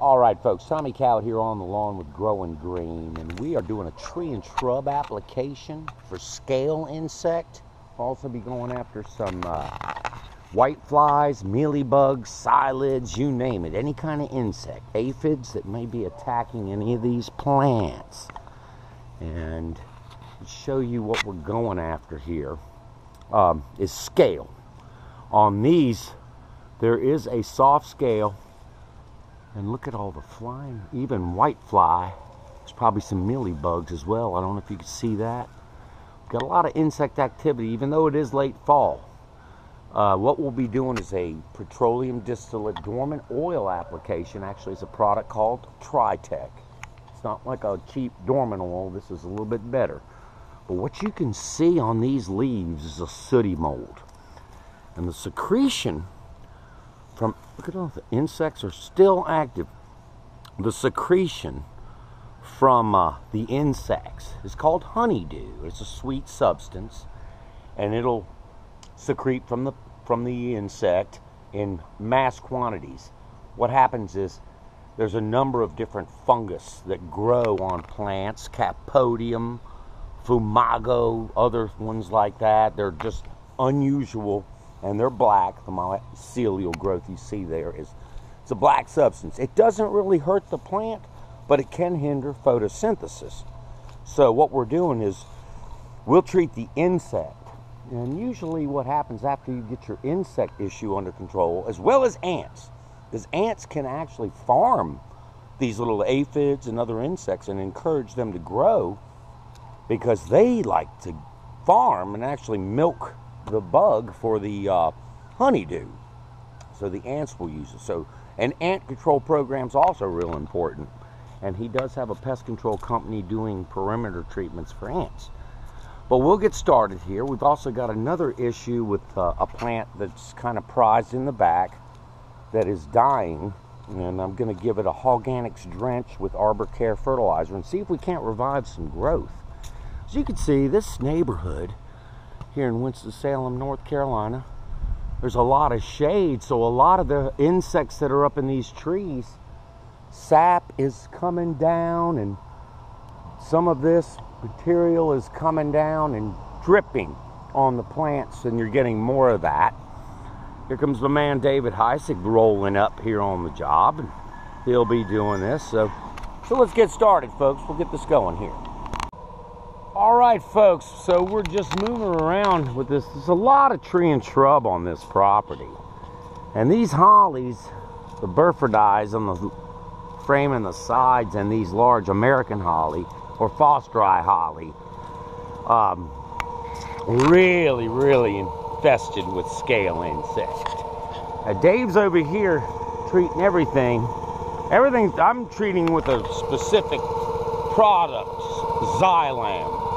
All right, folks, Tommy Cowett here on the lawn with GrowinGreen, and we are doing a tree and shrub application for scale insect. Also be going after some uh, white flies, mealybugs, psyllids, you name it, any kind of insect, aphids that may be attacking any of these plants. And show you what we're going after here um, is scale. On these, there is a soft scale and look at all the flying, even white fly. There's probably some mealy bugs as well. I don't know if you can see that. Got a lot of insect activity, even though it is late fall. Uh, what we'll be doing is a petroleum distillate dormant oil application. Actually, it's a product called TriTek. It's not like a cheap dormant oil. This is a little bit better. But what you can see on these leaves is a sooty mold. And the secretion from, look at all the insects are still active. The secretion from uh, the insects is called honeydew. It's a sweet substance, and it'll secrete from the from the insect in mass quantities. What happens is there's a number of different fungus that grow on plants, Capnodium, Fumago, other ones like that. They're just unusual and they're black. The mycelial growth you see there is it's a black substance. It doesn't really hurt the plant, but it can hinder photosynthesis. So what we're doing is we'll treat the insect. And usually what happens after you get your insect issue under control, as well as ants, because ants can actually farm these little aphids and other insects and encourage them to grow because they like to farm and actually milk the bug for the uh, honeydew. So the ants will use it. So and ant control program is also real important. And he does have a pest control company doing perimeter treatments for ants. But we'll get started here. We've also got another issue with uh, a plant that's kind of prized in the back that is dying. And I'm going to give it a Holganix drench with Arbor Care fertilizer and see if we can't revive some growth. As you can see, this neighborhood here in Winston-Salem, North Carolina. There's a lot of shade, so a lot of the insects that are up in these trees, sap is coming down and some of this material is coming down and dripping on the plants and you're getting more of that. Here comes the man David Heisig rolling up here on the job and he'll be doing this. So, so let's get started folks. We'll get this going here. All right, folks, so we're just moving around with this. There's a lot of tree and shrub on this property. And these hollies, the Burfordies on the frame and the sides, and these large American holly, or Fosteri holly, um, really, really infested with scale insect. Now, Dave's over here treating everything. Everything I'm treating with a specific product, Xylam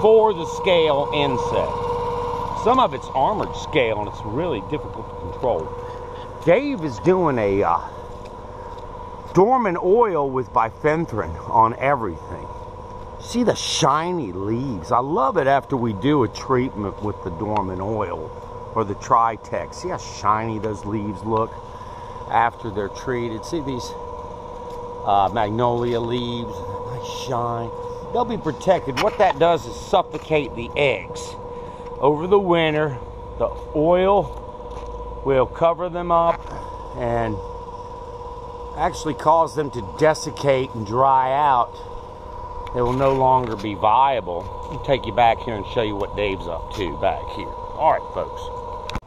for the scale insect. Some of it's armored scale and it's really difficult to control. Dave is doing a uh, dormant oil with bifenthrin on everything. See the shiny leaves. I love it after we do a treatment with the dormant oil or the TriTek. See how shiny those leaves look after they're treated. See these uh, magnolia leaves, nice shine they'll be protected. What that does is suffocate the eggs. Over the winter, the oil will cover them up and actually cause them to desiccate and dry out. They will no longer be viable. I'll take you back here and show you what Dave's up to back here. All right, folks.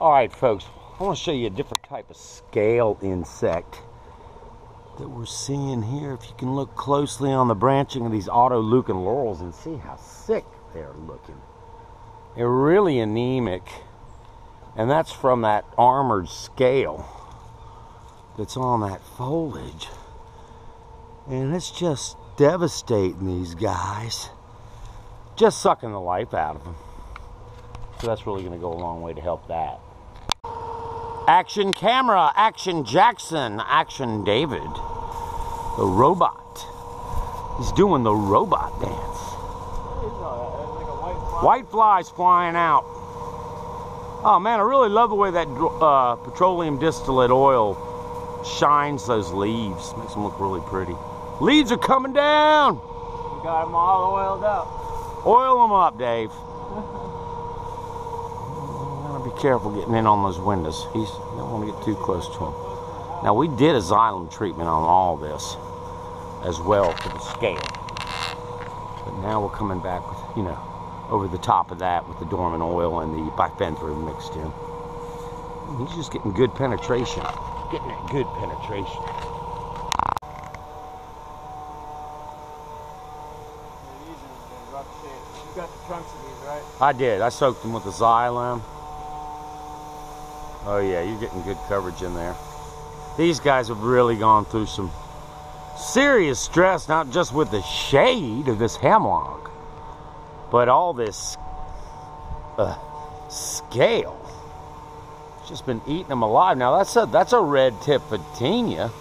All right, folks. I want to show you a different type of scale insect that we're seeing here. If you can look closely on the branching of these Otto Luyken laurels and see how sick they're looking. They're really anemic. And that's from that armored scale that's on that foliage. And it's just devastating these guys. Just sucking the life out of them. So that's really going to go a long way to help that. Action camera, action Jackson, action David. The robot. He's doing the robot dance. White flies flying out. Oh man, I really love the way that uh, petroleum distillate oil shines those leaves. Makes them look really pretty. Leaves are coming down. You got them all oiled up. Oil them up, Dave. Gotta be careful getting in on those windows. He's don't want to get too close to him. Now we did a Xylam treatment on all this as well for the scale. But now we're coming back with, you know, over the top of that with the dormant oil and the bifenthrin mixed in. He's just getting good penetration. Getting that good penetration. You got the trunks of these, right? I did. I soaked them with the Xylam. Oh yeah, you're getting good coverage in there. These guys have really gone through some serious stress, not just with the shade of this hemlock, but all this uh, scale. Just been eating them alive. Now that's a that's a red tip Photinia.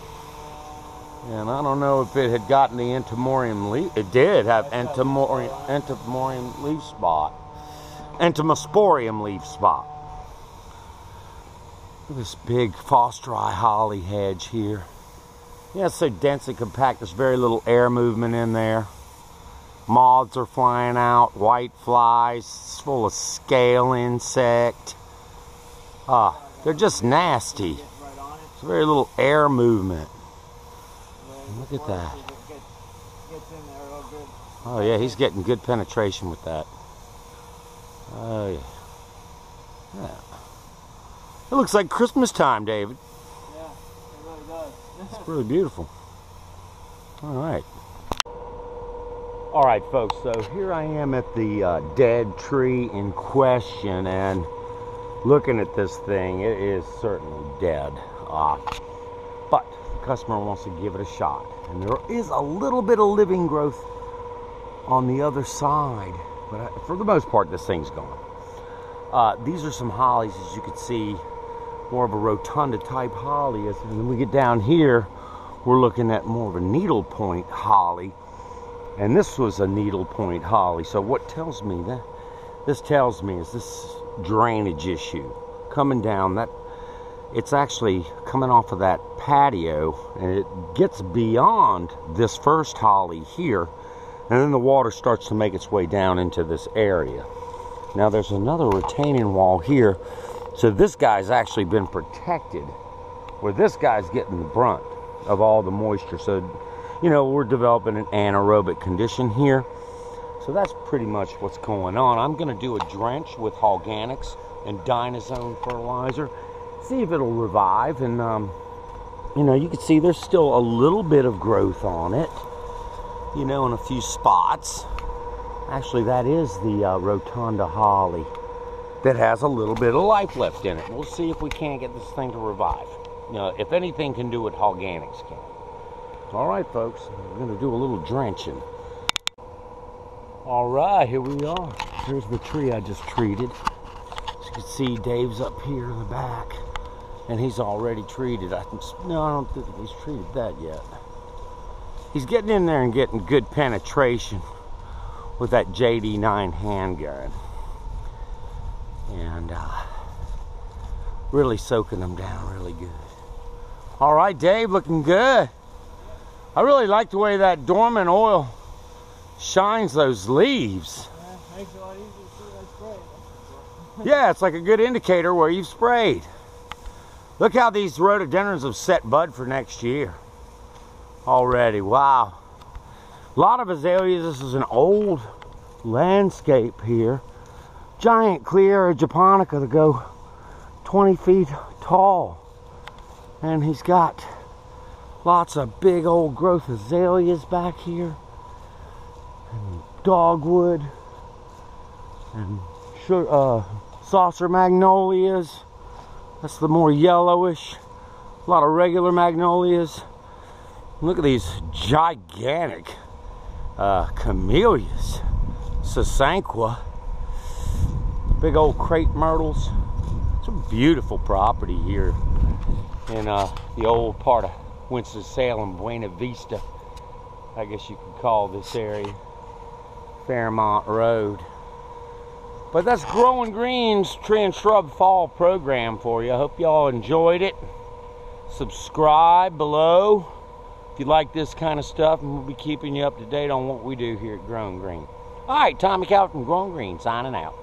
And I don't know if it had gotten the entomorium leaf. It did have entomorium, entomorium leaf spot. Entomosporium leaf spot. This big Fosteri holly hedge here. Yeah, it's so dense and compact, there's very little air movement in there. Moths are flying out, white flies, it's full of scale insect. Ah, they're just nasty. Get right on it. There's very little air movement. Look at that. Oh yeah, he's getting good penetration with that. Oh yeah. Yeah. It looks like Christmas time, David. Yeah, it really does. It's really beautiful. All right. All right, folks. So here I am at the uh, dead tree in question, and looking at this thing, it is certainly dead. Uh, but the customer wants to give it a shot, and there is a little bit of living growth on the other side, but I, for the most part, this thing's gone. Uh, these are some hollies, as you can see, more of a rotunda type holly. As when we get down here, we're looking at more of a needle point holly, and this was a needle point holly. So what tells me that this tells me is this drainage issue coming down that it's actually coming off of that patio and it gets beyond this first holly here and then the water starts to make its way down into this area now there's another retaining wall here so this guy's actually been protected where this guy's getting the brunt of all the moisture so you know we're developing an anaerobic condition here so that's pretty much what's going on. I'm going to do a drench with Holganix and Dynazone fertilizer. See if it'll revive. And, um, you know, you can see there's still a little bit of growth on it, you know, in a few spots. Actually, that is the uh, Rotunda Holly that has a little bit of life left in it. We'll see if we can't get this thing to revive. You know, if anything can do what Holganix can. All right, folks, we're going to do a little drenching. All right, here we are. Here's the tree I just treated. As you can see, Dave's up here in the back, and he's already treated. I no, I don't think he's treated that yet. He's getting in there and getting good penetration with that JD9 handgun, and uh, really soaking them down really good. All right, Dave, looking good. I really like the way that dormant oil shines those leaves. Yeah. Yeah, it's like a good indicator where you've sprayed. Look how these rhododendrons have set bud for next year already. Wow. A lot of azaleas. This is an old landscape here. Giant Cleyera japonica to go 20 feet tall. And he's got lots of big old growth azaleas back here. And dogwood. And uh, saucer magnolias. That's the more yellowish. A lot of regular magnolias. Look at these gigantic uh, camellias. Sasanqua. Big old crepe myrtles. It's a beautiful property here in uh, the old part of Winston-Salem, Buena Vista. I guess you could call this area Fairmont Road. But that's GrowinGreen's Tree and Shrub Fall program for you. I hope y'all enjoyed it. Subscribe below if you like this kind of stuff, and we'll be keeping you up to date on what we do here at GrowinGreen. All right, Tommy Cow from Grown Green signing out.